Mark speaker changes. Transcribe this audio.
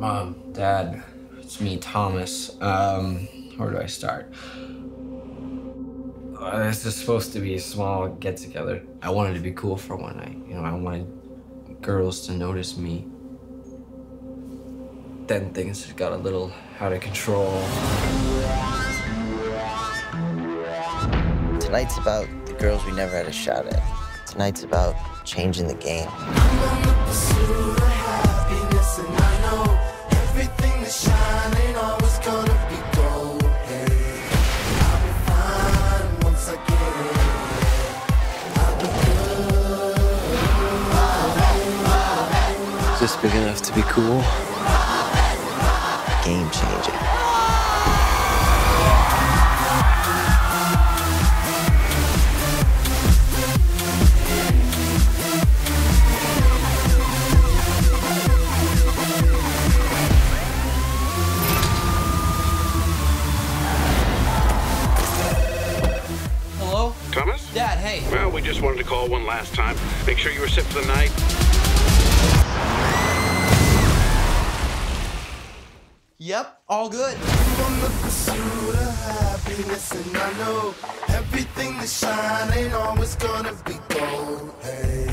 Speaker 1: Mom, Dad, it's me, Thomas. Um, where do I start? Uh, this is supposed to be a small get together. I wanted to be cool for one night. You know, I wanted girls to notice me. Then things got a little out of control.
Speaker 2: Tonight's about the girls we never had a shot at. Tonight's about changing the game.
Speaker 1: This big enough to be cool?
Speaker 2: Game changing.
Speaker 1: Hey.
Speaker 3: Well, we just wanted to call one last time. Make sure you were set for the night.
Speaker 1: Yep, all good.
Speaker 4: on the pursuit of happiness, and I know everything that shine ain't always gonna be gold. Hey.